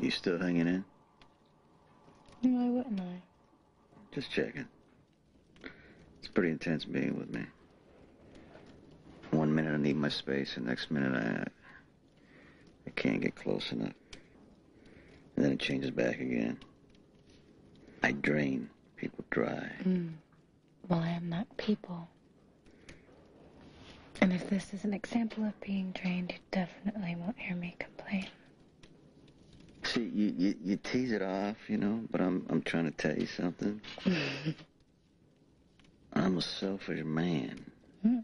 You still hanging in? Why wouldn't I? Just checking. It's pretty intense being with me. One minute I need my space, the next minute I I can't get close enough. And then it changes back again. I drain people dry. Mm. Well, I am not people. And if this is an example of being drained, you definitely won't hear me complain. See, you, you, you tease it off, you know, but I'm I'm trying to tell you something. I'm a selfish man. Hmm.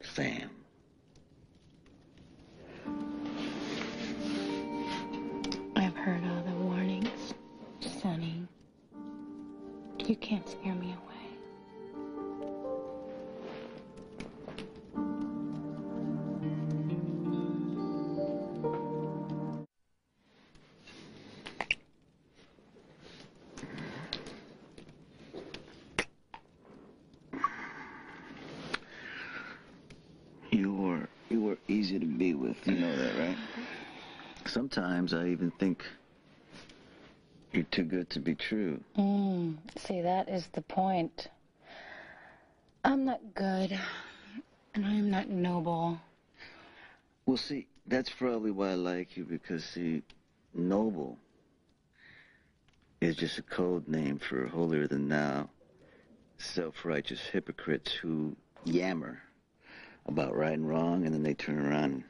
Sam. I've heard all the warnings, Sonny. You can't scare me away. Easy to be with. You know that, right? Sometimes I even think you're too good to be true. Mm, see, that is the point. I'm not good, and I'm not noble. Well, see, that's probably why I like you because see, noble is just a code name for holier than thou, self-righteous hypocrites who yammer about right and wrong, and then they turn around and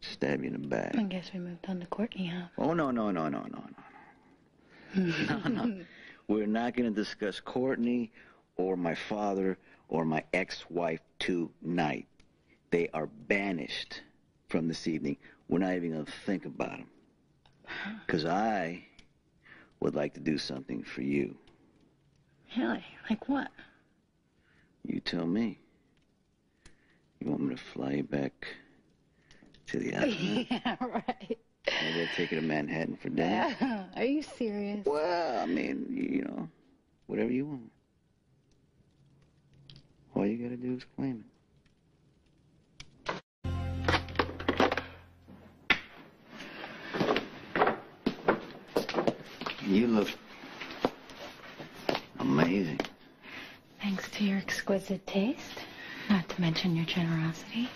stab you in the back. I guess we moved on to Courtney, huh? Oh, no, no, no, no, no, no. no, no. We're not going to discuss Courtney or my father or my ex-wife tonight. They are banished from this evening. We're not even going to think about them. Because I would like to do something for you. Really? Like what? You tell me. You want me to fly back to the island? yeah, right. Maybe I'll take you to Manhattan for dinner. Are you serious? Well, I mean, you know, whatever you want. All you gotta do is claim it. You look amazing. Thanks to your exquisite taste, not to mention your generosity.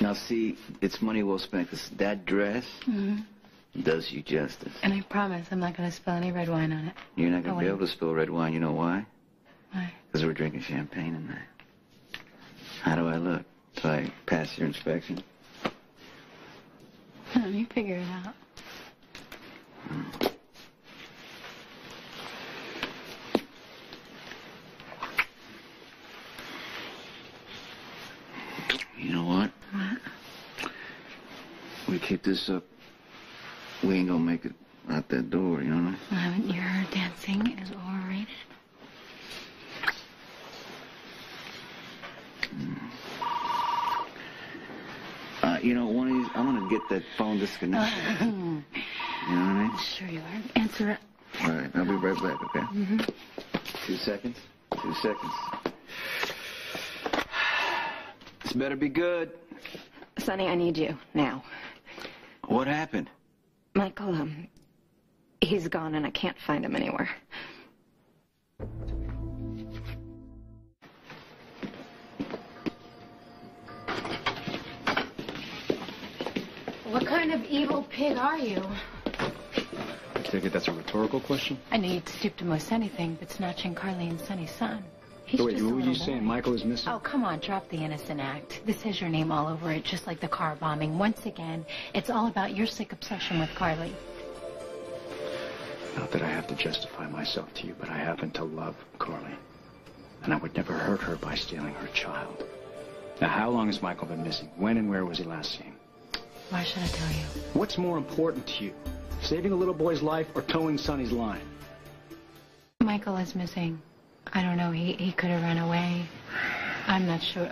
Now, see, it's money well spent because that dress Mm-hmm. does you justice. And I promise I'm not going to spill any red wine on it. You're not gonna Oh, be able to spill red wine. You know why? Why? Because we're drinking champagne tonight. How do I look? Do I pass your inspection? Let me figure it out. You know what? What? We keep this up. We ain't gonna make it out that door, you know? Haven't you heard dancing is overrated? Uh, you know, one of these, I'm gonna get that phone disconnected. You know what I mean? Sure you are. Answer it. All right, I'll be right back, okay? Mm-hmm. Two seconds. Two seconds. This better be good. Sonny, I need you now. What happened? Michael, um, he's gone and I can't find him anywhere. What kind of evil pig are you? I take it that's a rhetorical question? I know you'd stoop to most anything but snatching Carly and Sonny's son. He's wait, what were you saying? Michael is missing? Oh, come on, drop the innocent act. This has your name all over it, just like the car bombing. Once again, it's all about your sick obsession with Carly. Not that I have to justify myself to you, but I happen to love Carly. And I would never hurt her by stealing her child. Now, how long has Michael been missing? When and where was he last seen? Why should I tell you? What's more important to you? Saving a little boy's life or toeing Sonny's line? Michael is missing. I don't know. He, he could have run away. I'm not sure.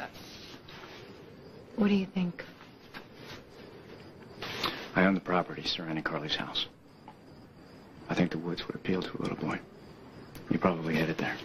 What do you think? I own the property surrounding Carly's house. I think the woods would appeal to a little boy. You probably headed there.